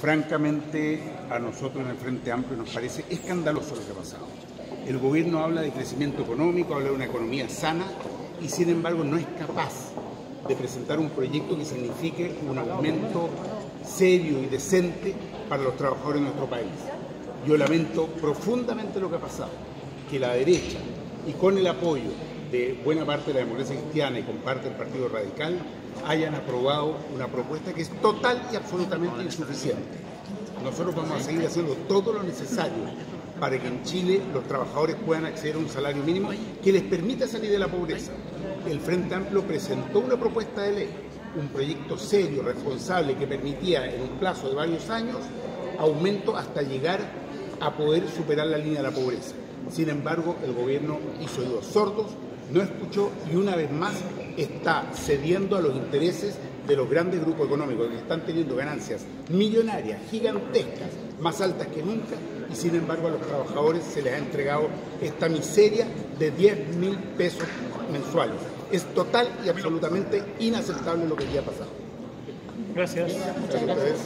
Francamente, a nosotros en el Frente Amplio nos parece escandaloso lo que ha pasado. El gobierno habla de crecimiento económico, habla de una economía sana y sin embargo no es capaz de presentar un proyecto que signifique un aumento serio y decente para los trabajadores de nuestro país. Yo lamento profundamente lo que ha pasado, que la derecha y con el apoyo de buena parte de la democracia cristiana y con parte del Partido Radical hayan aprobado una propuesta que es total y absolutamente insuficiente. Nosotros vamos a seguir haciendo todo lo necesario para que en Chile los trabajadores puedan acceder a un salario mínimo que les permita salir de la pobreza. El Frente Amplio presentó una propuesta de ley, un proyecto serio, responsable, que permitía en un plazo de varios años aumento hasta llegar a poder superar la línea de la pobreza. Sin embargo, el gobierno hizo oídos sordos, no escuchó y una vez más está cediendo a los intereses de los grandes grupos económicos que están teniendo ganancias millonarias, gigantescas, más altas que nunca, y sin embargo a los trabajadores se les ha entregado esta miseria de 10 mil pesos mensuales. Es total y absolutamente inaceptable lo que ya ha pasado. Gracias. Muchas gracias.